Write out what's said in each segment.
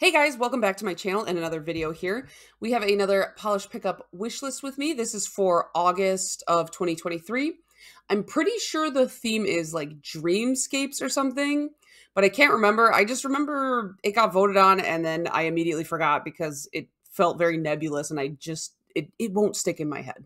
Hey guys, welcome back to my channel and another video here. We have another polish pickup wish list with me. This is for August of 2023. I'm pretty sure the theme is like dreamscapes or something, but I can't remember. I just remember it got voted on and then I immediately forgot because it felt very nebulous and I just, it, it won't stick in my head.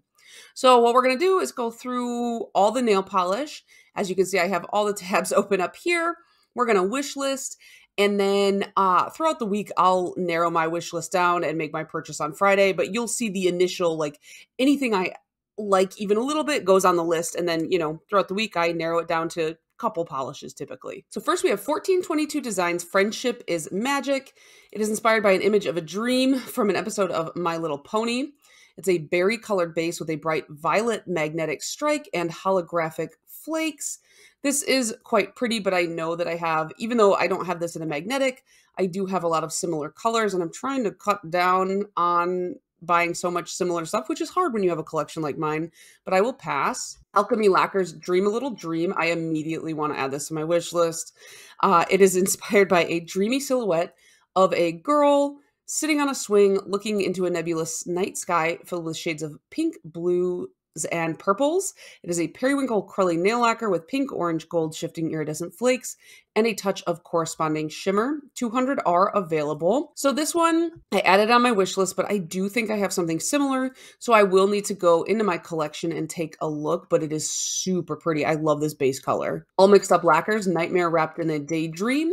So what we're going to do is go through all the nail polish. As you can see, I have all the tabs open up here. We're going to wish list and then uh, throughout the week, I'll narrow my wish list down and make my purchase on Friday. But you'll see the initial, like anything I like even a little bit goes on the list. And then, you know, throughout the week, I narrow it down to a couple polishes typically. So first we have 1422 Designs Friendship is Magic. It is inspired by an image of a dream from an episode of My Little Pony. It's a berry colored base with a bright violet magnetic strike and holographic flakes. This is quite pretty, but I know that I have, even though I don't have this in a magnetic, I do have a lot of similar colors and I'm trying to cut down on buying so much similar stuff, which is hard when you have a collection like mine, but I will pass. Alchemy Lacquer's Dream a Little Dream. I immediately want to add this to my wish list. Uh, it is inspired by a dreamy silhouette of a girl sitting on a swing looking into a nebulous night sky filled with shades of pink, blue, and purples. It is a periwinkle crelly nail lacquer with pink, orange, gold shifting iridescent flakes and a touch of corresponding shimmer. 200 are available. So this one I added on my wish list, but I do think I have something similar. So I will need to go into my collection and take a look, but it is super pretty. I love this base color. All mixed up lacquers, Nightmare Wrapped in a Daydream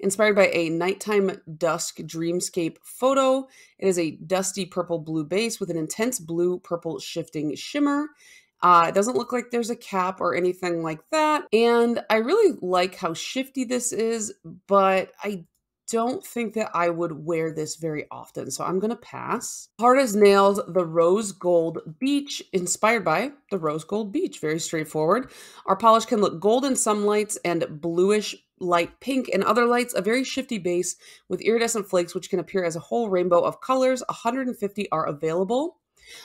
inspired by a nighttime dusk dreamscape photo. It is a dusty purple blue base with an intense blue purple shifting shimmer. Uh, it doesn't look like there's a cap or anything like that. And I really like how shifty this is, but I don't think that I would wear this very often, so I'm to pass. Hard as nails, the Rose Gold Beach, inspired by the Rose Gold Beach. Very straightforward. Our polish can look gold in some lights and bluish light pink in other lights, a very shifty base with iridescent flakes, which can appear as a whole rainbow of colors. 150 are available.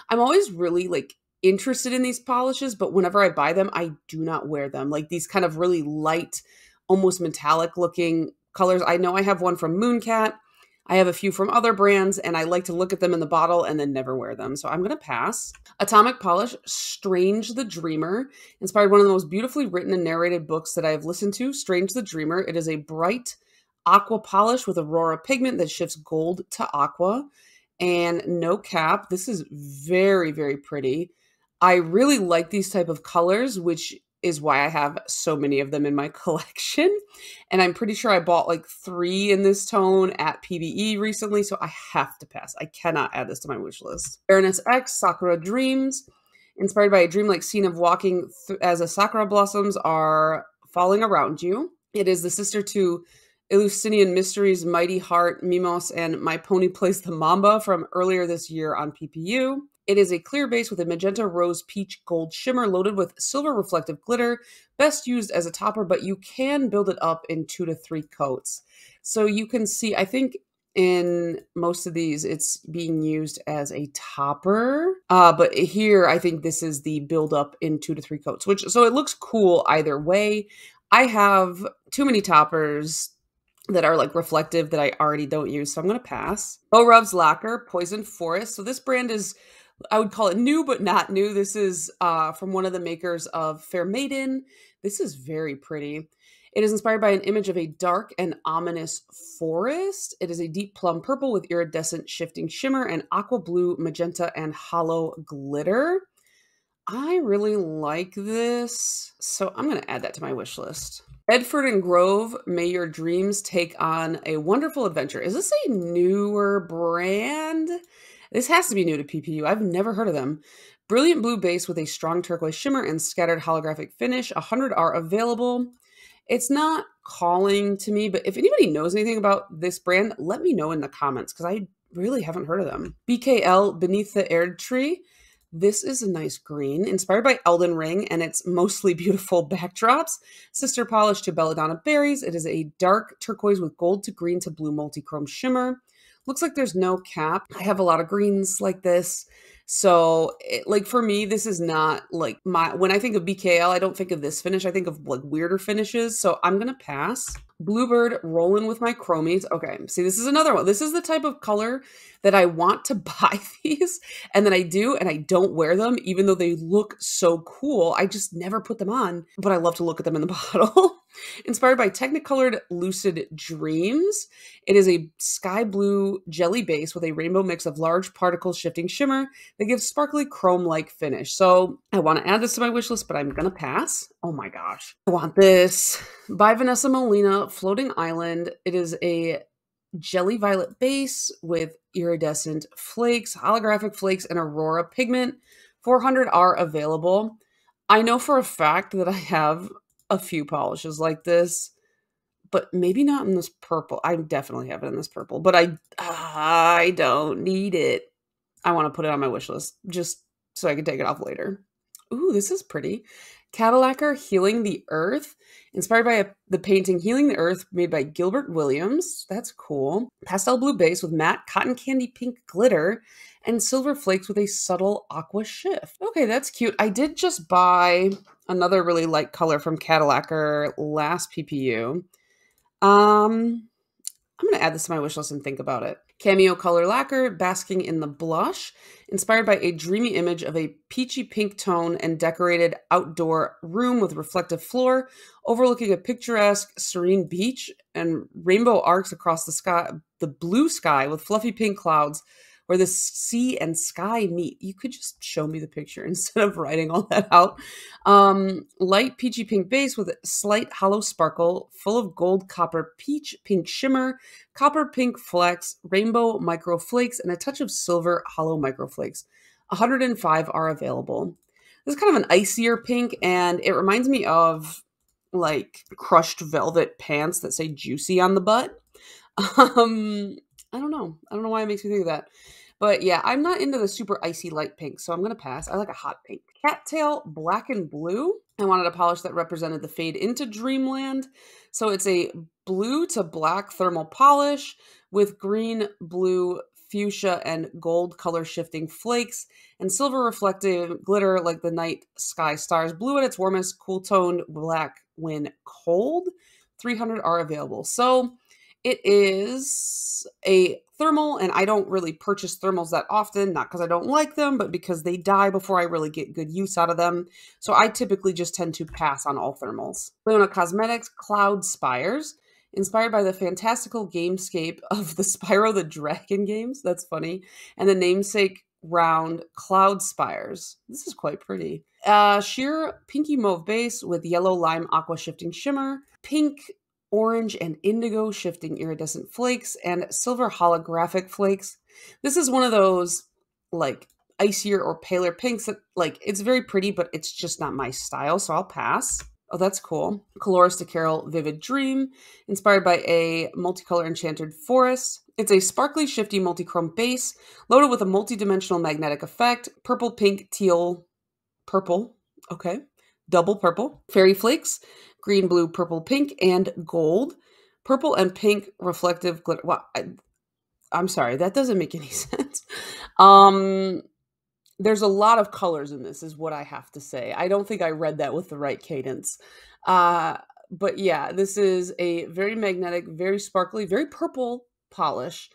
I'm always really like interested in these polishes, but whenever I buy them, I do not wear them. Like these kind of really light, almost metallic looking colors. I know I have one from Mooncat. I have a few from other brands, and I like to look at them in the bottle and then never wear them. So I'm going to pass. Atomic Polish, Strange the Dreamer, inspired one of the most beautifully written and narrated books that I have listened to. Strange the Dreamer. It is a bright aqua polish with aurora pigment that shifts gold to aqua and no cap. This is very, very pretty. I really like these type of colors, which is why I have so many of them in my collection. And I'm pretty sure I bought like three in this tone at PBE recently, so I have to pass. I cannot add this to my wish list. Baroness X, Sakura Dreams, inspired by a dreamlike scene of walking as a sakura blossoms are falling around you. It is the sister to Eleusinian Mysteries, Mighty Heart, Mimos, and My Pony Plays the Mamba from earlier this year on PPU. It is a clear base with a magenta rose peach gold shimmer loaded with silver reflective glitter, best used as a topper, but you can build it up in two to three coats. So you can see, I think in most of these it's being used as a topper uh but here i think this is the build up in two to three coats which so it looks cool either way. I have too many toppers that are like reflective that i already don't use so i'm going to pass. Bo Rubs lacquer poison forest. So this brand is I would call it new, but not new. This is uh, from one of the makers of Fair Maiden. This is very pretty. It is inspired by an image of a dark and ominous forest. It is a deep plum purple with iridescent shifting shimmer and aqua blue, magenta, and hollow glitter. I really like this, so I'm going to add that to my wish list. Bedford and Grove, may your dreams take on a wonderful adventure. Is this a newer brand? This has to be new to PPU. I've never heard of them. Brilliant blue base with a strong turquoise shimmer and scattered holographic finish. 100 are available. It's not calling to me, but if anybody knows anything about this brand, let me know in the comments because I really haven't heard of them. BKL Beneath the Erd Tree. This is a nice green, inspired by Elden Ring and its mostly beautiful backdrops. Sister polish to Belladonna Berries. It is a dark turquoise with gold to green to blue multi-chrome shimmer. Looks like there's no cap. I have a lot of greens like this. So, it, like for me, this is not like my when I think of BKL, I don't think of this finish. I think of like weirder finishes. So, I'm going to pass. Bluebird rolling with my chromies. Okay, see, this is another one. This is the type of color that I want to buy these, and then I do, and I don't wear them, even though they look so cool. I just never put them on, but I love to look at them in the bottle. Inspired by Technicolored Lucid Dreams, it is a sky blue jelly base with a rainbow mix of large particle shifting shimmer that gives sparkly chrome like finish. So I want to add this to my wish list, but I'm going to pass. Oh my gosh. I want this by Vanessa Molina Floating Island. It is a jelly violet base with iridescent flakes, holographic flakes, and aurora pigment. 400 are available. I know for a fact that I have a few polishes like this, but maybe not in this purple. I definitely have it in this purple, but I I don't need it. I want to put it on my wish list just so I can take it off later. Ooh, this is pretty. Cadillacquer Healing the Earth, inspired by a, the painting Healing the Earth made by Gilbert Williams. That's cool. Pastel blue base with matte cotton candy pink glitter and silver flakes with a subtle aqua shift. Okay, that's cute. I did just buy another really light color from Cadillacquer last PPU. Um, I'm going to add this to my wish list and think about it. Cameo Color Lacquer, basking in the blush, inspired by a dreamy image of a peachy pink tone and decorated outdoor room with reflective floor, overlooking a picturesque, serene beach and rainbow arcs across the sky, the blue sky with fluffy pink clouds where the sea and sky meet. You could just show me the picture instead of writing all that out. Um, light peachy pink base with a slight hollow sparkle, full of gold copper peach pink shimmer, copper pink flecks, rainbow micro flakes, and a touch of silver hollow micro flakes. 105 are available. This is kind of an icier pink, and it reminds me of like crushed velvet pants that say juicy on the butt. Um, I don't know. I don't know why it makes me think of that. But yeah, I'm not into the super icy light pink, so I'm going to pass. I like a hot pink. Cattail Black and Blue. I wanted a polish that represented the fade into Dreamland. So it's a blue to black thermal polish with green, blue, fuchsia, and gold color shifting flakes and silver reflective glitter like the night sky stars. Blue at its warmest, cool toned black when cold. 300 are available. So it is a thermal, and I don't really purchase thermals that often, not because I don't like them, but because they die before I really get good use out of them. So I typically just tend to pass on all thermals. Leona Cosmetics Cloud Spires, inspired by the fantastical gamescape of the Spyro the Dragon games. That's funny. And the namesake round Cloud Spires. This is quite pretty. Uh, sheer pinky mauve base with yellow lime aqua shifting shimmer, pink orange and indigo shifting iridescent flakes, and silver holographic flakes. This is one of those like icier or paler pinks that like it's very pretty, but it's just not my style, so I'll pass. Oh, that's cool. Coloris de Carol Vivid Dream, inspired by a multicolor enchanted forest. It's a sparkly, shifty multichrome base, loaded with a multi-dimensional magnetic effect, purple, pink, teal, purple, okay, double purple, fairy flakes, green, blue, purple, pink, and gold. Purple and pink reflective glitter. Well, I, I'm sorry, that doesn't make any sense. Um, there's a lot of colors in this, is what I have to say. I don't think I read that with the right cadence. Uh, but yeah, this is a very magnetic, very sparkly, very purple polish.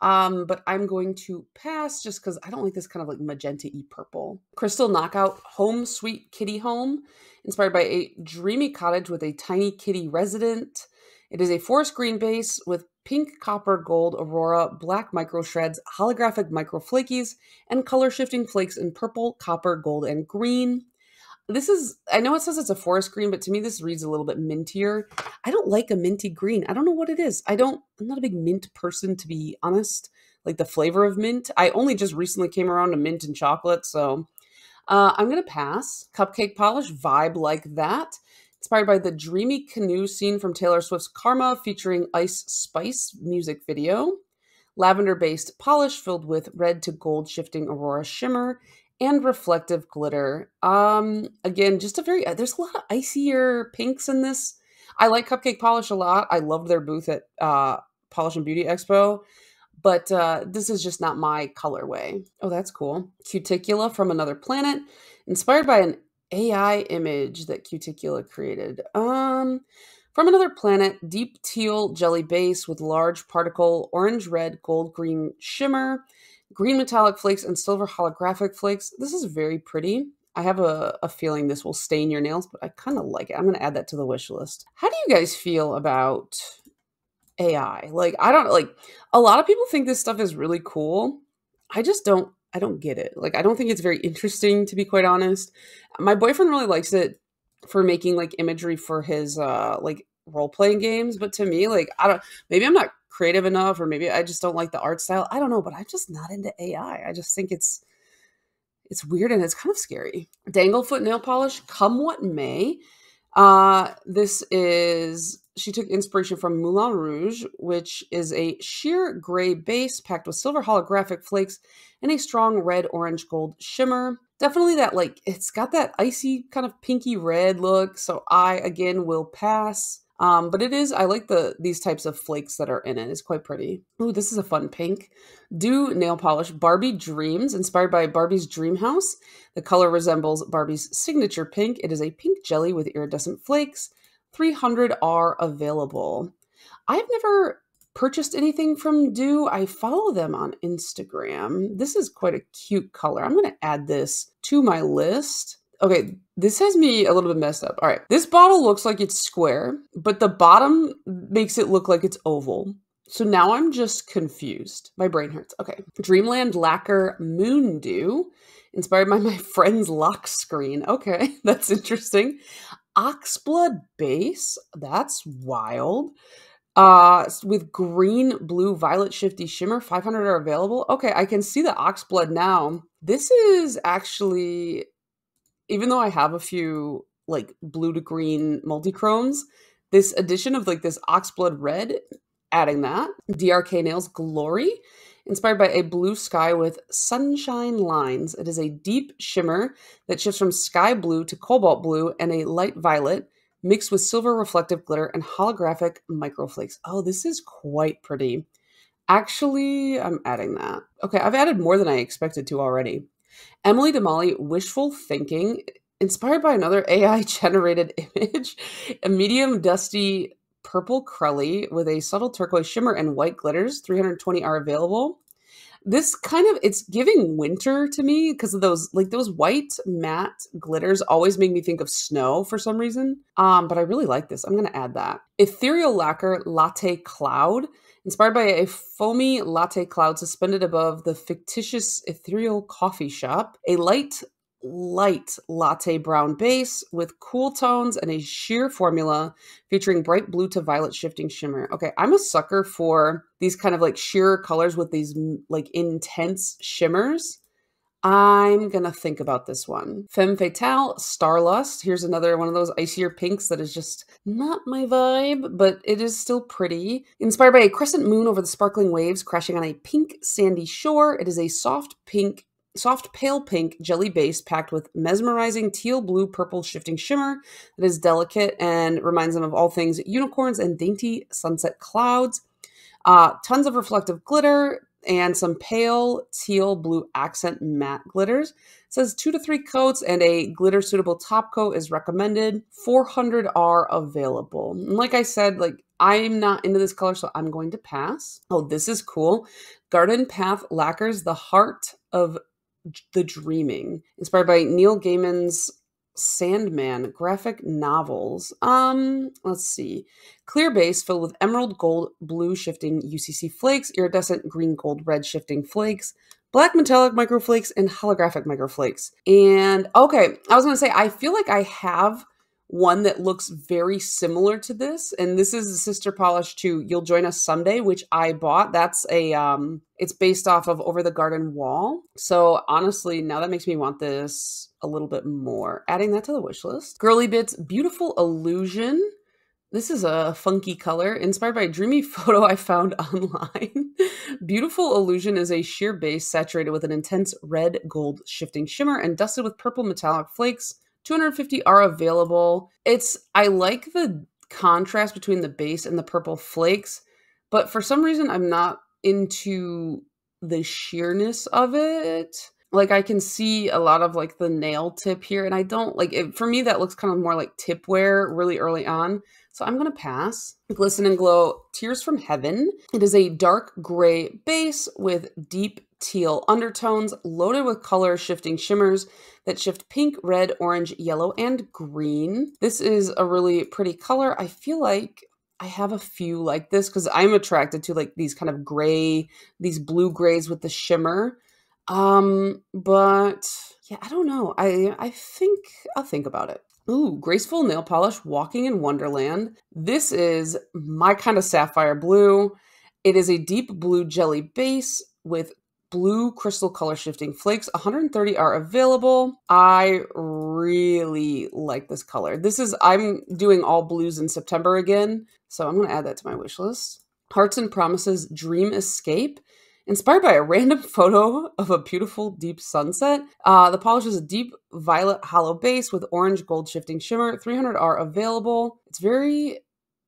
Um, but I'm going to pass just because I don't like this kind of like magenta y purple. Crystal Knockout Home Sweet Kitty Home, inspired by a dreamy cottage with a tiny kitty resident. It is a forest green base with pink, copper, gold, aurora, black micro shreds, holographic micro flakies, and color shifting flakes in purple, copper, gold, and green. This is, I know it says it's a forest green, but to me this reads a little bit mintier. I don't like a minty green. I don't know what it is. I don't, I'm not a big mint person to be honest. Like the flavor of mint. I only just recently came around to mint and chocolate, so uh, I'm going to pass. Cupcake polish, vibe like that. Inspired by the dreamy canoe scene from Taylor Swift's Karma featuring Ice Spice music video. Lavender based polish filled with red to gold shifting aurora shimmer and reflective glitter. Um, again, just a very uh, there's a lot of icier pinks in this. I like Cupcake Polish a lot. I loved their booth at uh, Polish and Beauty Expo, but uh, this is just not my colorway. Oh, that's cool. Cuticula from Another Planet, inspired by an AI image that Cuticula created. Um, From Another Planet, deep teal jelly base with large particle orange red gold green shimmer, green metallic flakes, and silver holographic flakes. This is very pretty. I have a, a feeling this will stain your nails, but I kind of like it. I'm going to add that to the wish list. How do you guys feel about AI? Like, I don't like a lot of people think this stuff is really cool. I just don't I don't get it. Like I don't think it's very interesting to be quite honest. My boyfriend really likes it for making like imagery for his uh like role playing games, but to me like I don't maybe I'm not creative enough or maybe I just don't like the art style. I don't know, but I'm just not into AI. I just think it's it's weird and it's kind of scary. Danglefoot nail polish, come what may. Uh this is she took inspiration from Moulin Rouge, which is a sheer gray base packed with silver holographic flakes and a strong red, orange, gold shimmer. Definitely that, like, it's got that icy kind of pinky red look. So I, again, will pass. Um, but it is, I like the these types of flakes that are in it. It's quite pretty. Ooh, this is a fun pink. Do nail polish Barbie Dreams, inspired by Barbie's Dream House. The color resembles Barbie's signature pink. It is a pink jelly with iridescent flakes. 300 are available. I've never purchased anything from Do. I follow them on Instagram. This is quite a cute color. I'm going to add this to my list. Okay, this has me a little bit messed up. All right, this bottle looks like it's square, but the bottom makes it look like it's oval. So now I'm just confused. My brain hurts. Okay. Dreamland Lacquer Moon Dew, inspired by my friend's lock screen. Okay, that's interesting. Oxblood base. That's wild. Uh, with green, blue, violet, shifty shimmer. 500 are available. Okay, I can see the oxblood now. This is actually, even though I have a few like blue to green multichromes, this addition of like this oxblood red, adding that. DRK Nails Glory inspired by a blue sky with sunshine lines. It is a deep shimmer that shifts from sky blue to cobalt blue and a light violet mixed with silver reflective glitter and holographic microflakes. Oh, this is quite pretty. Actually, I'm adding that. Okay, I've added more than I expected to already. Emily de Molly, Wishful Thinking, inspired by another AI generated image, a medium dusty purple crelly with a subtle turquoise shimmer and white glitters. 320 are available. This kind of it's giving winter to me because of those like those white matte glitters always make me think of snow for some reason. Um, but I really like this. I'm gonna add that. Ethereal lacquer latte cloud inspired by a foamy latte cloud suspended above the fictitious ethereal coffee shop. A light light latte brown base with cool tones and a sheer formula featuring bright blue to violet shifting shimmer. Okay, I'm a sucker for these kind of like sheer colors with these like intense shimmers. I'm gonna think about this one. Femme Fatale, Starlust. Here's another one of those icier pinks that is just not my vibe, but it is still pretty. Inspired by a crescent moon over the sparkling waves crashing on a pink sandy shore, it is a soft pink soft pale pink jelly base packed with mesmerizing teal blue purple shifting shimmer that is delicate and reminds them of all things unicorns and dainty sunset clouds. Uh, tons of reflective glitter and some pale teal blue accent matte glitters. It says two to three coats and a glitter suitable top coat is recommended. 400 are available. And like I said, like I'm not into this color, so I'm going to pass. Oh, this is cool. Garden Path lacquers the heart of the Dreaming, inspired by Neil Gaiman's Sandman graphic novels. Um, let's see. Clear base filled with emerald gold blue shifting UCC flakes, iridescent green gold red shifting flakes, black metallic microflakes, and holographic microflakes. And okay, I was gonna say, I feel like I have one that looks very similar to this and this is a sister polish to you'll join us someday which i bought. That's a um it's based off of over the garden wall. So honestly now that makes me want this a little bit more. Adding that to the wish list. Girly bits beautiful illusion. This is a funky color inspired by a dreamy photo I found online. Beautiful Illusion is a sheer base saturated with an intense red gold shifting shimmer and dusted with purple metallic flakes. 250 are available. It's I like the contrast between the base and the purple flakes, but for some reason I'm not into the sheerness of it. like I can see a lot of like the nail tip here, and I don't like it. For me, that looks kind of more like tip wear really early on. So I'm going to pass. Glisten and Glow Tears from Heaven. It is a dark gray base with deep teal undertones, loaded with color shifting shimmers that shift pink, red, orange, yellow, and green. This is a really pretty color. I feel like I have a few like this because I'm attracted to like these kind of gray, these blue grays with the shimmer. Um, but yeah, I don't know. I I think I'll think about it. Ooh, graceful nail polish, walking in Wonderland. This is my kind of sapphire blue. It is a deep blue jelly base with blue crystal color shifting flakes. 130 are available. I really like this color. This is, I'm doing all blues in September again. So I'm going to add that to my wish list. Hearts and Promises Dream Escape. Inspired by a random photo of a beautiful deep sunset, uh, the polish is a deep violet hollow base with orange gold shifting shimmer. 300 are available. It's very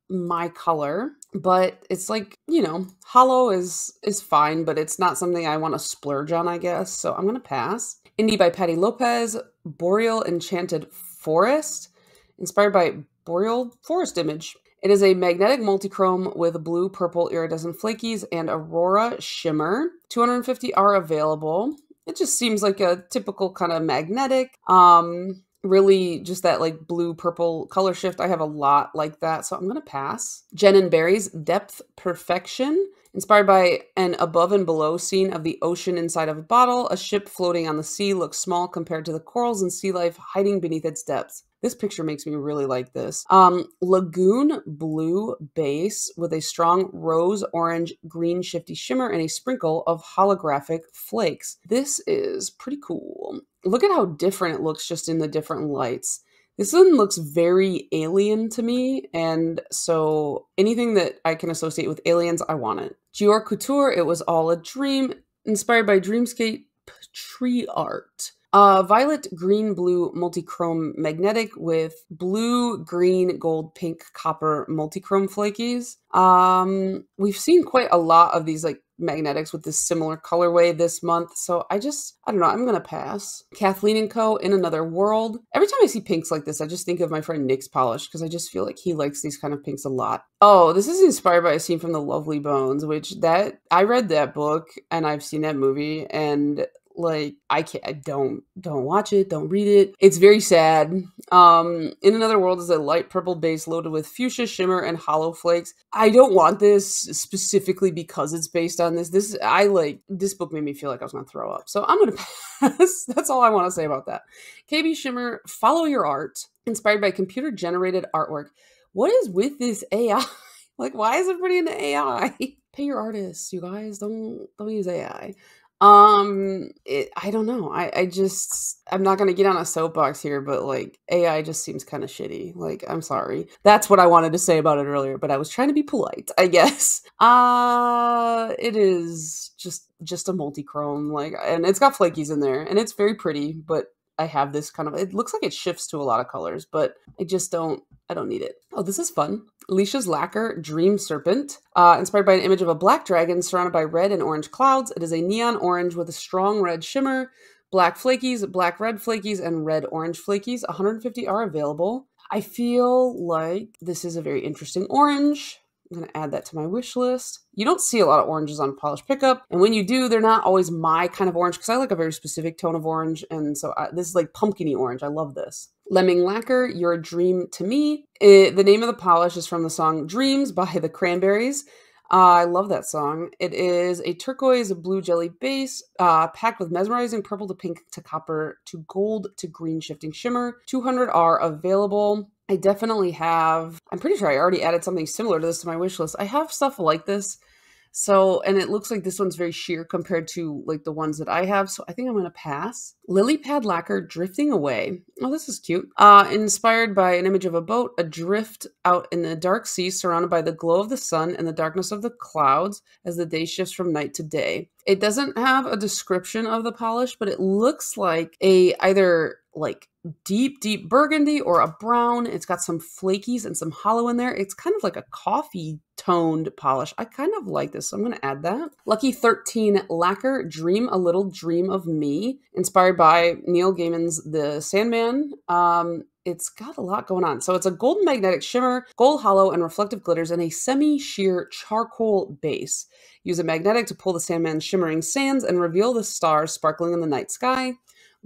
my color, but it's like, you know, hollow is is fine, but it's not something I want to splurge on, I guess. So I'm to pass. Indie by Patty Lopez, Boreal Enchanted Forest, inspired by Boreal Forest Image. It is a magnetic multichrome with blue, purple iridescent flakies and aurora shimmer. 250 are available. It just seems like a typical kind of magnetic. Um, really just that like blue purple color shift. I have a lot like that, so I'm to pass. Jen and Barry's Depth Perfection. Inspired by an above and below scene of the ocean inside of a bottle, a ship floating on the sea looks small compared to the corals and sea life hiding beneath its depths. This picture makes me really like this. Um, Lagoon blue base with a strong rose orange green shifty shimmer and a sprinkle of holographic flakes. This is pretty cool. Look at how different it looks just in the different lights. This one looks very alien to me, and so anything that I can associate with aliens, I want it. Jior Couture, it was all a dream, inspired by Dreamscape tree art. Uh, violet, green, blue, multichrome magnetic with blue, green, gold, pink, copper multichrome flakies. Um, we've seen quite a lot of these like magnetics with this similar colorway this month. So I just, I don't know, I'm going to pass. Kathleen and Co. in Another World. Every time I see pinks like this, I just think of my friend Nick's polish because I just feel like he likes these kind of pinks a lot. Oh, this is inspired by a scene from The Lovely Bones, which that I read that book and I've seen that movie and like i can't I don't don't watch it don't read it. It's very sad. Um in another world is a light purple base loaded with fuchsia shimmer and hollow flakes. I don't want this specifically because it's based on this. This i like this book made me feel like i was gonna throw up so i'm gonna pass. That's all i want to say about that. Kb shimmer follow your art inspired by computer generated artwork. What is with this ai like why is everybody into ai pay your artists you guys. Don't don't use ai um, it, I don't know. I, I just, I'm not going to get on a soapbox here, but like AI just seems kind of shitty. Like, I'm sorry. That's what I wanted to say about it earlier, but I was trying to be polite, I guess. Uh, it is just, just a multi-chrome, like, and it's got flakies in there and it's very pretty, but I have this kind of, it looks like it shifts to a lot of colors, but I just don't, I don't need it. Oh, this is fun. Alicia's Lacquer Dream Serpent, uh, inspired by an image of a black dragon surrounded by red and orange clouds. It is a neon orange with a strong red shimmer, black flakies, black red flakies, and red orange flakies. 150 are available. I feel like this is a very interesting orange. I'm going to add that to my wish list. You don't see a lot of oranges on Polish Pickup. And when you do, they're not always my kind of orange because I like a very specific tone of orange. And so I, this is like pumpkiny orange. I love this. Lemming Lacquer, You're a Dream to Me. It, the name of the polish is from the song Dreams by the Cranberries. Uh, I love that song. It is a turquoise blue jelly base, uh, packed with mesmerizing purple to pink to copper to gold to green shifting shimmer. 200 are available. I definitely have, I'm pretty sure I already added something similar to this to my wish list. I have stuff like this. So, and it looks like this one's very sheer compared to like the ones that I have. So I think I'm going to pass. Lily Pad Lacquer Drifting Away. Oh, this is cute. Uh, inspired by an image of a boat adrift out in the dark sea, surrounded by the glow of the sun and the darkness of the clouds as the day shifts from night to day. It doesn't have a description of the polish, but it looks like a either like deep, deep burgundy or a brown. It's got some flakies and some hollow in there. It's kind of like a coffee toned polish. I kind of like this, so I'm going to add that. Lucky 13 Lacquer Dream a Little Dream of Me, inspired by Neil Gaiman's The Sandman. Um, it's got a lot going on. So it's a golden magnetic shimmer, gold hollow, and reflective glitters, and a semi-sheer charcoal base. Use a magnetic to pull the Sandman's shimmering sands and reveal the stars sparkling in the night sky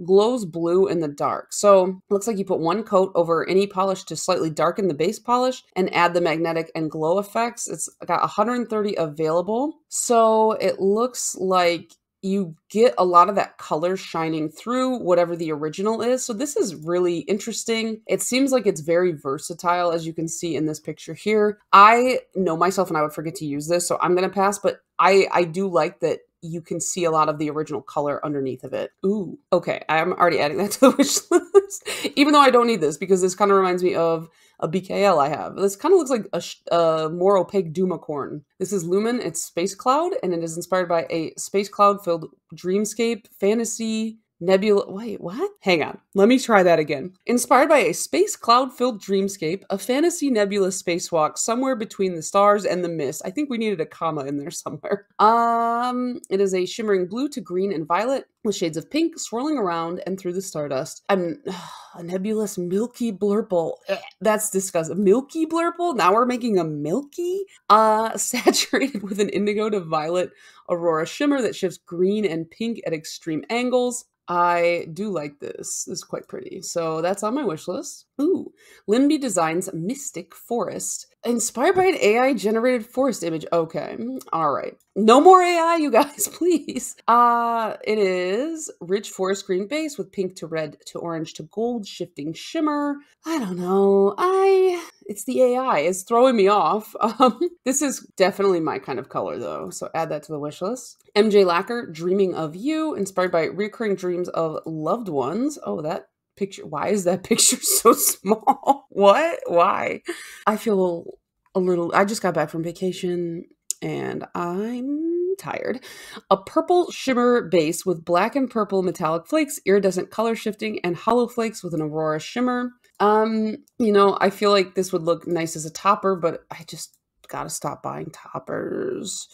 glows blue in the dark. So looks like you put one coat over any polish to slightly darken the base polish and add the magnetic and glow effects. It's got 130 available. So it looks like you get a lot of that color shining through whatever the original is. So this is really interesting. It seems like it's very versatile as you can see in this picture here. I know myself and I would forget to use this, so I'm going to pass, but I I do like that you can see a lot of the original color underneath of it. Ooh, okay. I'm already adding that to the wish list, even though I don't need this because this kind of reminds me of a BKL I have. This kind of looks like a, a more opaque Duma corn. This is Lumen. It's Space Cloud, and it is inspired by a space cloud filled dreamscape fantasy Nebula. Wait, what? Hang on. Let me try that again. Inspired by a space cloud filled dreamscape, a fantasy nebula spacewalk somewhere between the stars and the mist. I think we needed a comma in there somewhere. Um, it is a shimmering blue to green and violet with shades of pink swirling around and through the stardust. I'm a nebulous milky blurple. That's disgusting. Milky blurple? Now we're making a milky? Uh, saturated with an indigo to violet aurora shimmer that shifts green and pink at extreme angles. I do like this. It's quite pretty. So that's on my wish list. Ooh, Limby Designs Mystic Forest. Inspired by an AI generated forest image. Okay. All right. No more AI, you guys, please. Uh, it is rich forest green base with pink to red to orange to gold shifting shimmer. I don't know. I it's the AI. It's throwing me off. Um, this is definitely my kind of color though. So add that to the wish list. MJ Lacquer, Dreaming of You, inspired by recurring dreams of loved ones. Oh, that picture. Why is that picture so small? what? Why? I feel a little. I just got back from vacation and I'm tired. A purple shimmer base with black and purple metallic flakes, iridescent color shifting, and hollow flakes with an aurora shimmer. Um, you know, I feel like this would look nice as a topper, but I just gotta stop buying toppers.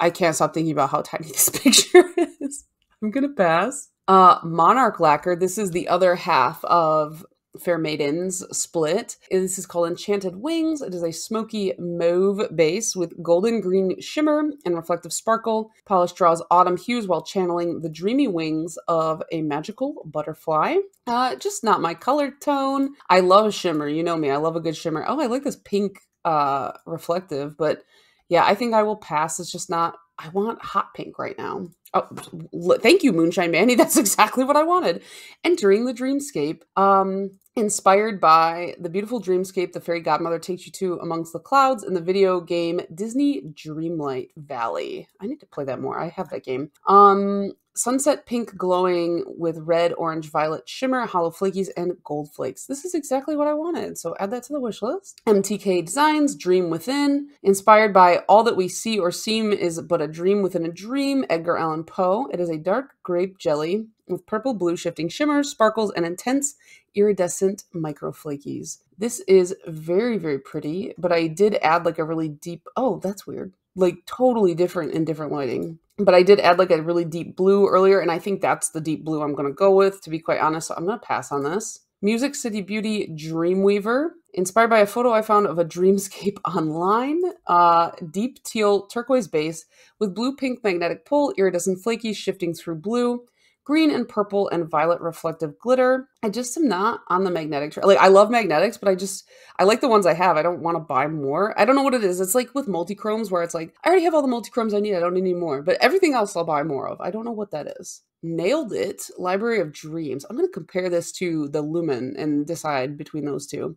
I can't stop thinking about how tiny this picture is. I'm gonna pass. Uh, Monarch Lacquer. This is the other half of Fair Maidens split. This is called Enchanted Wings. It is a smoky mauve base with golden green shimmer and reflective sparkle. Polish draws autumn hues while channeling the dreamy wings of a magical butterfly. Uh, just not my color tone. I love shimmer. You know me. I love a good shimmer. Oh, I like this pink uh, reflective, but yeah, I think I will pass. It's just not I want hot pink right now. Oh, thank you, Moonshine Mani. That's exactly what I wanted. Entering the dreamscape, um, inspired by the beautiful dreamscape the fairy godmother takes you to amongst the clouds in the video game Disney Dreamlight Valley. I need to play that more. I have that game. Um, sunset pink glowing with red, orange, violet shimmer, hollow flakies, and gold flakes. This is exactly what I wanted, so add that to the wish list. MTK Designs, Dream Within, inspired by All That We See or Seem is But a Dream Within a Dream, Edgar Allan Poe. It is a dark grape jelly with purple blue shifting shimmers, sparkles, and intense iridescent micro flakies. This is very, very pretty, but I did add like a really deep, oh, that's weird. Like totally different in different lighting but I did add like a really deep blue earlier, and I think that's the deep blue I'm going to go with, to be quite honest. So I'm going to pass on this. Music City Beauty Dreamweaver, inspired by a photo I found of a dreamscape online. Uh, deep teal turquoise base with blue pink magnetic pull, iridescent flaky shifting through blue green and purple and violet reflective glitter. I just am not on the magnetic. Like I love magnetics, but I just I like the ones I have. I don't want to buy more. I don't know what it is. It's like with multi-chromes where it's like I already have all the multi-chromes I need. I don't need any more. But everything else I'll buy more of. I don't know what that is. Nailed it. Library of Dreams. I'm going to compare this to the Lumen and decide between those two.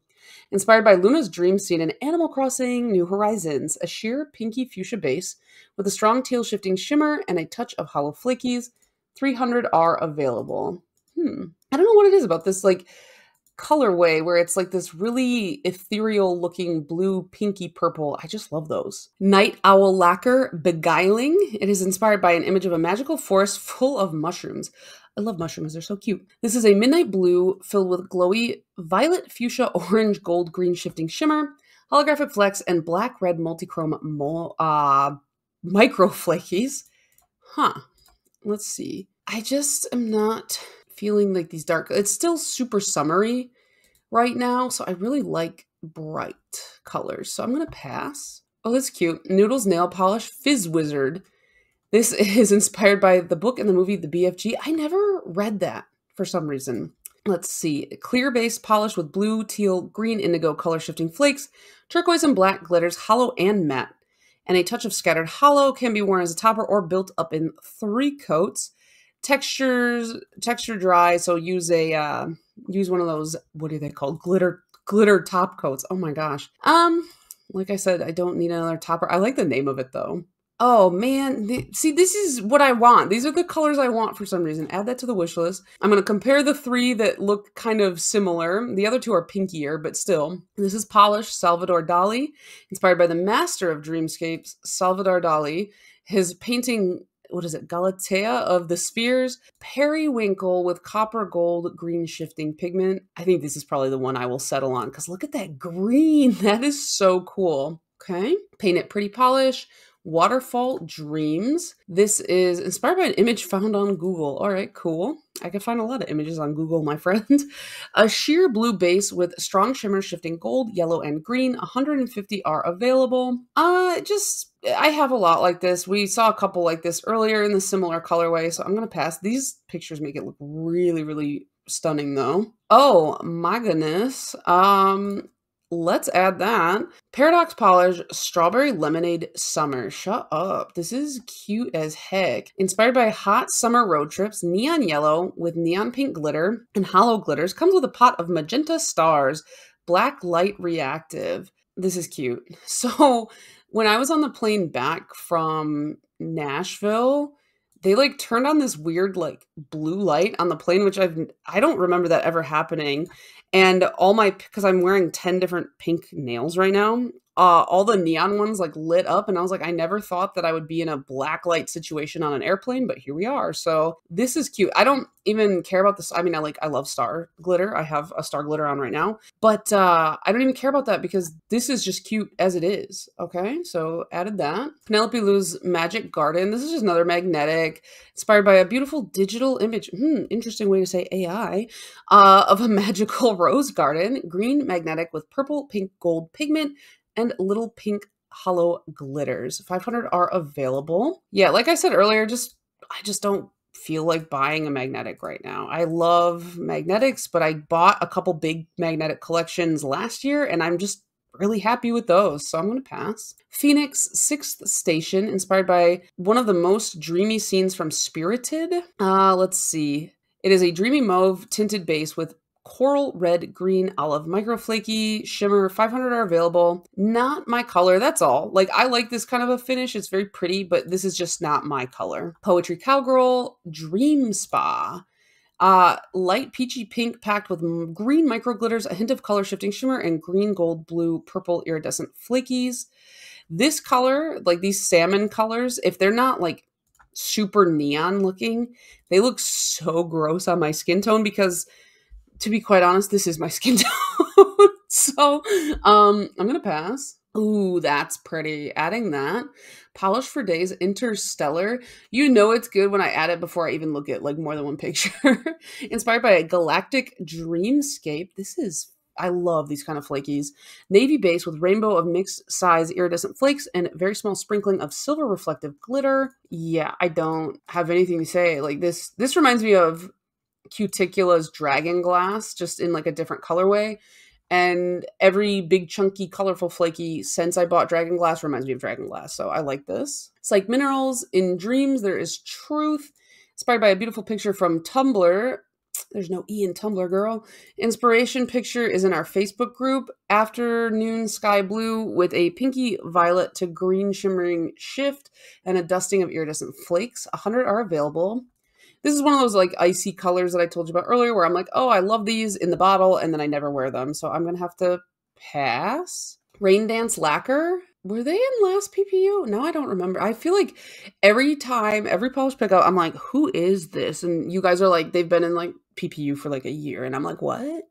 Inspired by Luna's dream scene in Animal Crossing New Horizons, a sheer pinky fuchsia base with a strong tail shifting shimmer and a touch of hollow flakies 300 are available. Hmm. I don't know what it is about this. Like, colorway where it's like this really ethereal looking blue pinky purple. I just love those. Night Owl Lacquer Beguiling. It is inspired by an image of a magical forest full of mushrooms. I love mushrooms, they're so cute. This is a midnight blue filled with glowy violet, fuchsia, orange, gold, green shifting shimmer, holographic flecks, and black red multichrome mo- uh, micro flakies. Huh. Let's see. I just am not feeling like these dark. It's still super summery right now, so I really like bright colors. So I'm gonna pass. Oh, that's cute. Noodles Nail Polish Fizz Wizard. This is inspired by the book and the movie The BFG. I never read that for some reason. Let's see. Clear base polish with blue, teal, green, indigo color shifting flakes, turquoise and black glitters, hollow and matte. And a touch of scattered hollow can be worn as a topper or built up in three coats. Textures, texture dry, so use a uh, use one of those. What are they called? Glitter glitter top coats. Oh my gosh. Um, like I said, I don't need another topper. I like the name of it though. Oh man, see, this is what I want. These are the colors I want for some reason. Add that to the wish list. I'm going to compare the three that look kind of similar. The other two are pinkier, but still. This is Pahlish Salvador Dali, inspired by the master of dreamscapes, Salvador Dali. His painting what is it, Galatea of the Spheres, Periwinkle with copper gold green shifting pigment. I think this is probably the one I will settle on because look at that green. That is so cool. Okay. Paint it pretty polish. Waterfall Dreams. This is inspired by an image found on Google. All right, cool. I can find a lot of images on Google, my friend. A sheer blue base with strong shimmer shifting gold, yellow, and green. 150 are available. Uh, just, I have a lot like this. We saw a couple like this earlier in the similar colorway, so I'm going to pass. These pictures make it look really, really stunning though. Oh my goodness. Um Let's add that. Paradox Polish Strawberry Lemonade Summer. Shut up. This is cute as heck. Inspired by hot summer road trips, neon yellow with neon pink glitter and hollow glitters. Comes with a pot of magenta stars, black light reactive. This is cute. So, when I was on the plane back from Nashville, they like turned on this weird like blue light on the plane which I've I don't remember that ever happening. And all my because i'm wearing 10 different pink nails right now uh, all the neon ones like lit up and i was like i never thought that i would be in a black light situation on an airplane but here we are. So this is cute. I don't even care about this i mean i like i love star glitter. I have a star glitter on right now but uh i don't even care about that because this is just cute as it is okay? So added that. Penelope Luz magic garden. This is just another magnetic inspired by a beautiful digital image hmm interesting way to say ai uh of a magical rose garden. Green magnetic with purple pink gold pigment and little pink hollow glitters. 500 are available. Yeah, like I said earlier, just I just don't feel like buying a magnetic right now. I love magnetics, but I bought a couple big magnetic collections last year and I'm just really happy with those, so I'm going to pass. Phoenix Sixth Station, inspired by one of the most dreamy scenes from Spirited. Uh, let's see. It is a dreamy mauve tinted base with coral red green olive micro flaky shimmer 500 are available. Not my color that's all. Like i like this kind of a finish. It's very pretty but this is just not my color. Poetry cowgirl dream spa. Uh light peachy pink packed with green micro glitters a hint of color shifting shimmer and green gold blue purple iridescent flakies. This color like these salmon colors if they're not like super neon looking they look so gross on my skin tone because to be quite honest, this is my skin tone. so um, I'm going to pass. Ooh, that's pretty. Adding that. Polish for Days Interstellar. You know it's good when I add it before I even look at like more than one picture. Inspired by a galactic dreamscape. This is I love these kind of flakies. Navy base with rainbow of mixed size iridescent flakes and very small sprinkling of silver reflective glitter. Yeah, I don't have anything to say. Like this this reminds me of Cuticula's Dragon Glass, just in like a different colorway. And every big, chunky, colorful, flaky since I bought Dragon Glass reminds me of Dragon Glass. So I like this. It's like Minerals. In Dreams, there is truth. Inspired by a beautiful picture from Tumblr. There's no E in Tumblr, girl. Inspiration picture is in our Facebook group. Afternoon sky blue with a pinky violet to green shimmering shift and a dusting of iridescent flakes. 100 are available. This is one of those like icy colors that I told you about earlier where I'm like, oh, I love these in the bottle and then I never wear them. So I'm going to have to pass. Rain Dance Lacquer. Were they in last PPU? No, I don't remember. I feel like every time, every polish pickup, I'm like, who is this? And you guys are like, they've been in like PPU for like a year. And I'm like, what?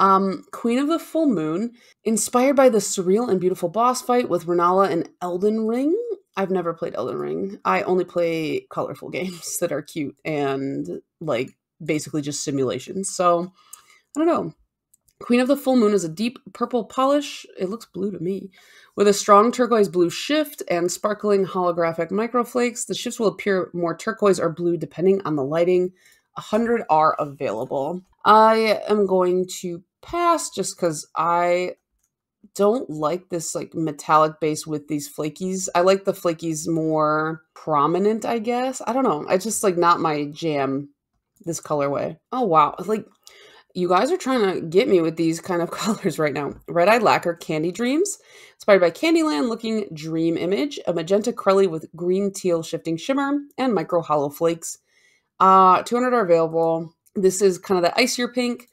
Um, Queen of the Full Moon, inspired by the surreal and beautiful boss fight with Rennala and Elden Ring. I've never played Elden Ring. I only play colorful games that are cute and like basically just simulations. So I don't know. Queen of the Full Moon is a deep purple polish. It looks blue to me. With a strong turquoise blue shift and sparkling holographic microflakes, the shifts will appear more turquoise or blue depending on the lighting. 100 are available. I am going to pass just because I don't like this like metallic base with these flakies. I like the flakies more prominent, I guess. I don't know. I just like not my jam, this colorway. Oh wow. Like you guys are trying to get me with these kind of colors right now. Red Eyed Lacquer Candy Dreams, inspired by Candyland looking dream image, a magenta crelly with green teal shifting shimmer, and micro hollow flakes. Uh, 200 are available. This is kind of the icier pink.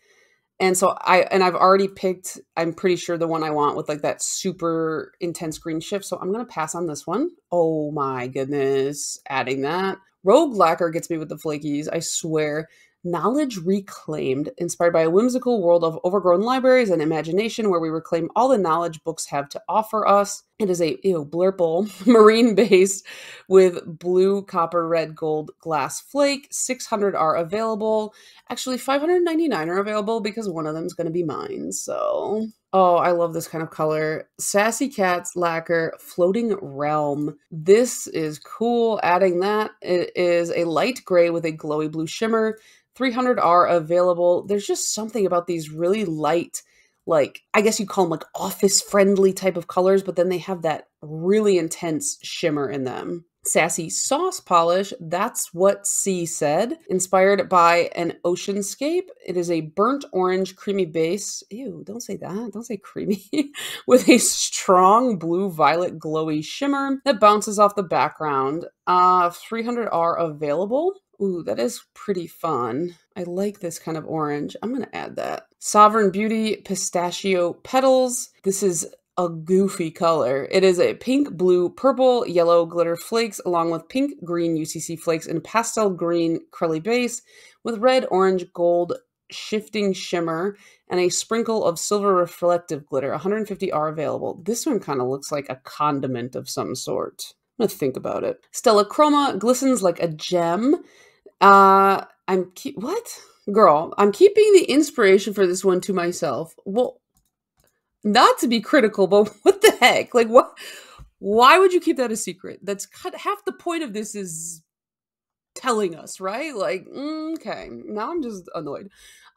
And so I and I've already picked, I'm pretty sure the one I want with like that super intense green shift. So I'm gonna pass on this one. Oh my goodness. Adding that. Rogue Lacquer gets me with the flakies, I swear. Knowledge Reclaimed, inspired by a whimsical world of overgrown libraries and imagination where we reclaim all the knowledge books have to offer us. It is a ew, blurple marine base with blue, copper, red, gold glass flake. 600 are available. Actually, 599 are available because one of them is going to be mine. So, oh, I love this kind of color. Sassy Cats Lacquer Floating Realm. This is cool. Adding that, it is a light gray with a glowy blue shimmer. 300 are available. There's just something about these really light, like, I guess you call them like office friendly type of colors, but then they have that really intense shimmer in them. Sassy Sauce Polish, that's what C said. Inspired by an oceanscape. It is a burnt orange creamy base. Ew, don't say that. Don't say creamy. with a strong blue violet glowy shimmer that bounces off the background. Uh, 300 are available. Ooh, that is pretty fun. I like this kind of orange. I'm going to add that. Sovereign Beauty Pistachio Petals. This is a goofy color. It is a pink, blue, purple, yellow glitter flakes along with pink, green UCC flakes and pastel green crelly base with red, orange, gold shifting shimmer and a sprinkle of silver reflective glitter. 150 are available. This one kind of looks like a condiment of some sort. I'm to think about it. Stella Chroma glistens like a gem. Uh, I'm what? Girl, I'm keeping the inspiration for this one to myself. Well, not to be critical, but what the heck? Like what why would you keep that a secret? That's cut half the point of this is telling us, right? Like, mm, okay, now I'm just annoyed.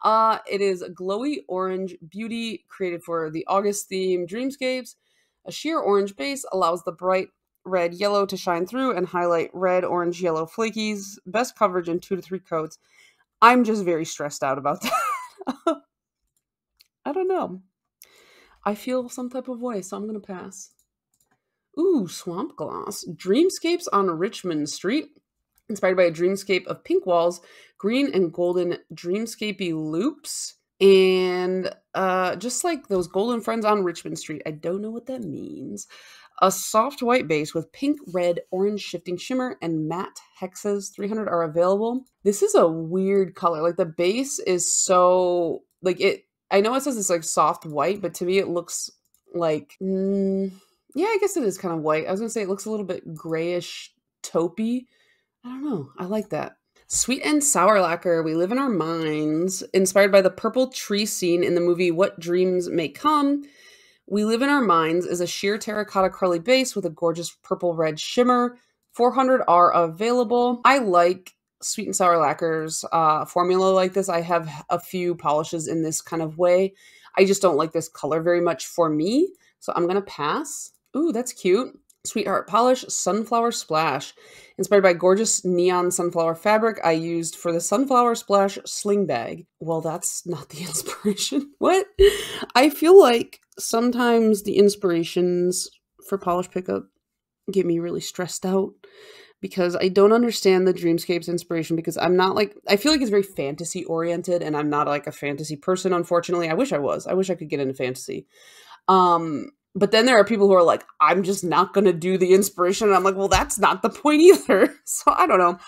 Uh, it is a glowy orange beauty created for the August theme Dreamscapes. A sheer orange base allows the bright red, yellow to shine through and highlight red, orange, yellow flakies. Best coverage in two to three coats. I'm just very stressed out about that. I don't know. I feel some type of way, so I'm going to pass. Ooh, Swamp Gloss. Dreamscapes on Richmond Street. Inspired by a dreamscape of pink walls, green and golden dreamscapey loops. And uh, just like those golden friends on Richmond Street, I don't know what that means. A soft white base with pink, red, orange shifting shimmer and matte hexes. 300 are available. This is a weird color. Like the base is so like it. I know it says it's like soft white, but to me it looks like mm, yeah, I guess it is kind of white. I was gonna say it looks a little bit grayish, taupey. I don't know. I like that. Sweet and Sour Lacquer, We Live in Our Minds, inspired by the purple tree scene in the movie What Dreams May Come. We Live in Our Minds is a sheer terracotta crelly base with a gorgeous purple red shimmer. 400 are available. I like sweet and sour lacquers uh, formula like this. I have a few polishes in this kind of way. I just don't like this color very much for me. So I'm going to pass. Ooh, that's cute. Sweetheart Polish Sunflower Splash. Inspired by gorgeous neon sunflower fabric I used for the Sunflower Splash sling bag. Well, that's not the inspiration. what? I feel like sometimes the inspirations for polish pickup get me really stressed out because I don't understand the dreamscapes inspiration because I'm not like I feel like it's very fantasy oriented and I'm not like a fantasy person unfortunately. I wish I was. I wish I could get into fantasy. Um but then there are people who are like I'm just not going to do the inspiration and I'm like, "Well, that's not the point either." so I don't know.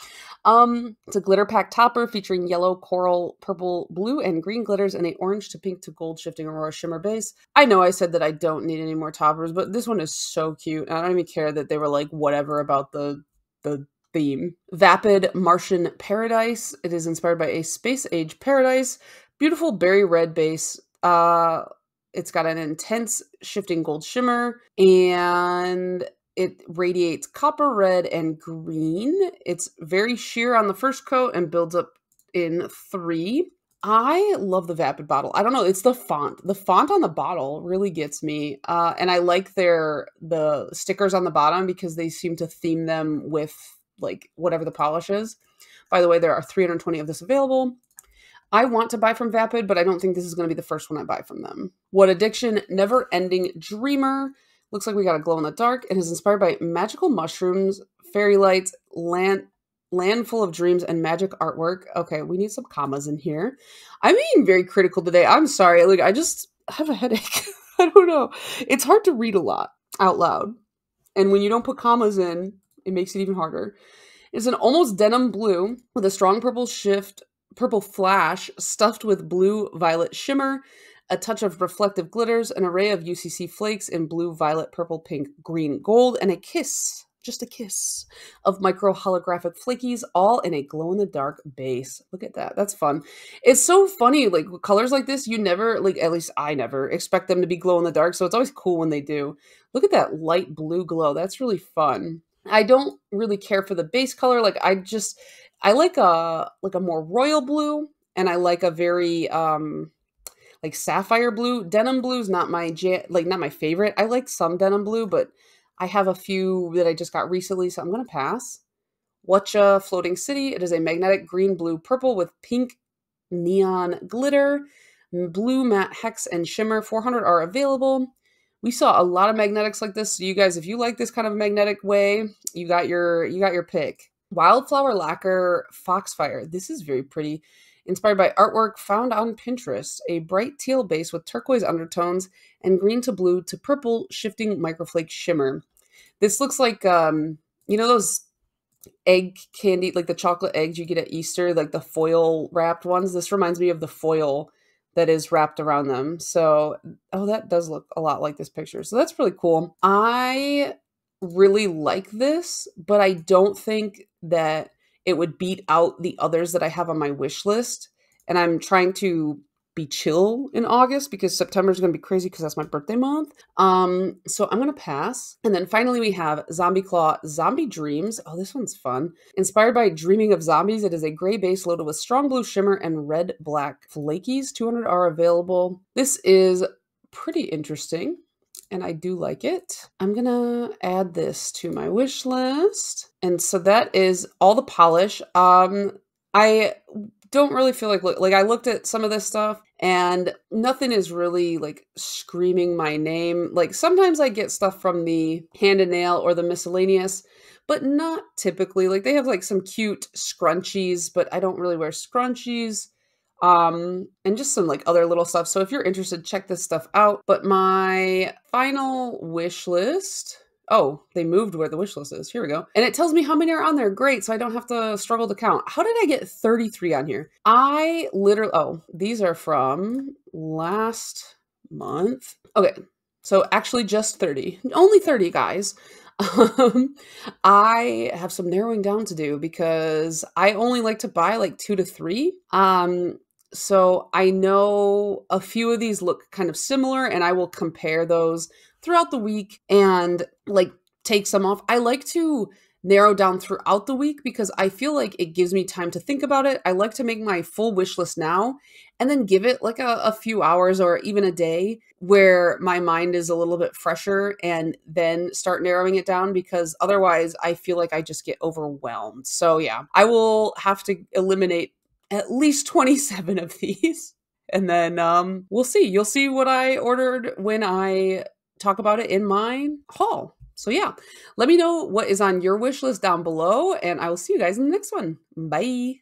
Um, it's a glitter pack topper featuring yellow, coral, purple, blue, and green glitters and a orange to pink to gold shifting aurora shimmer base. I know I said that I don't need any more toppers, but this one is so cute. I don't even care that they were like whatever about the the theme. Vapid Martian Paradise. It is inspired by a space age paradise. Beautiful berry red base. Uh it's got an intense shifting gold shimmer and it radiates copper, red, and green. It's very sheer on the first coat and builds up in three. I love the Vapid bottle. I don't know, it's the font. The font on the bottle really gets me. Uh, and I like their the stickers on the bottom because they seem to theme them with like whatever the polish is. By the way, there are 320 of this available. I want to buy from Vapid, but I don't think this is going to be the first one I buy from them. What Addiction Never Ending Dreamer. Looks like we got a glow in the dark and is inspired by magical mushrooms, fairy lights, land land full of dreams and magic artwork. Okay, we need some commas in here. I'm being very critical today. I'm sorry. Like I just have a headache. I don't know. It's hard to read a lot out loud. And when you don't put commas in, it makes it even harder. It's an almost denim blue with a strong purple shift, purple flash stuffed with blue violet shimmer a touch of reflective glitters, an array of UCC flakes in blue, violet, purple, pink, green, gold, and a kiss, just a kiss, of micro holographic flakies, all in a glow in the dark base. Look at that. That's fun. It's so funny. Like colors like this, you never, like, at least I never expect them to be glow in the dark. So it's always cool when they do. Look at that light blue glow. That's really fun. I don't really care for the base color. Like, I just, I like a, like a more royal blue and I like a very, um, like sapphire blue. Denim blue is not my ja- like not my favorite. I like some denim blue, but I have a few that I just got recently, so I'm gonna pass. Watcha Floating City. It is a magnetic green, blue, purple with pink neon glitter. Blue matte hex and shimmer 400 are available. We saw a lot of magnetics like this. So you guys, if you like this kind of magnetic way, you got your you got your pick. Wildflower lacquer foxfire. This is very pretty inspired by artwork found on Pinterest, a bright teal base with turquoise undertones and green to blue to purple shifting microflake shimmer. This looks like um, you know those egg candy, like the chocolate eggs you get at Easter, like the foil wrapped ones. This reminds me of the foil that is wrapped around them. So, oh, that does look a lot like this picture. So that's really cool. I really like this, but I don't think that it would beat out the others that I have on my wish list. And I'm trying to be chill in August because September is going to be crazy because that's my birthday month. Um, so I'm going to pass. And then finally we have Zombie Claw Zombie Dreams. Oh, this one's fun. Inspired by Dreaming of Zombies, it is a gray base loaded with strong blue shimmer and red black flakies. 200 are available. This is pretty interesting and I do like it. I'm gonna add this to my wish list. And so that is all the polish. Um, I don't really feel like like I looked at some of this stuff and nothing is really like screaming my name. Like sometimes I get stuff from the hand and nail or the miscellaneous, but not typically. Like they have like some cute scrunchies, but I don't really wear scrunchies um, and just some like other little stuff. So if you're interested, check this stuff out. But my final wish list. Oh, they moved where the wish list is. Here we go. And it tells me how many are on there. Great. So I don't have to struggle to count. How did I get 33 on here? I literally, oh, these are from last month. Okay. So actually just 30. Only 30, guys. Um, I have some narrowing down to do because I only like to buy like two to three. Um, so I know a few of these look kind of similar, and I will compare those throughout the week and like take some off. I like to narrow down throughout the week because I feel like it gives me time to think about it. I like to make my full wish list now and then give it like a, a, few hours or even a day where my mind is a little bit fresher and then start narrowing it down because otherwise I feel like I just get overwhelmed. So, yeah, I will have to eliminate at least 27 of these. And then um, we'll see. You'll see what I ordered when I talk about it in my haul. So yeah, let me know what is on your wish list down below, and I will see you guys in the next one. Bye.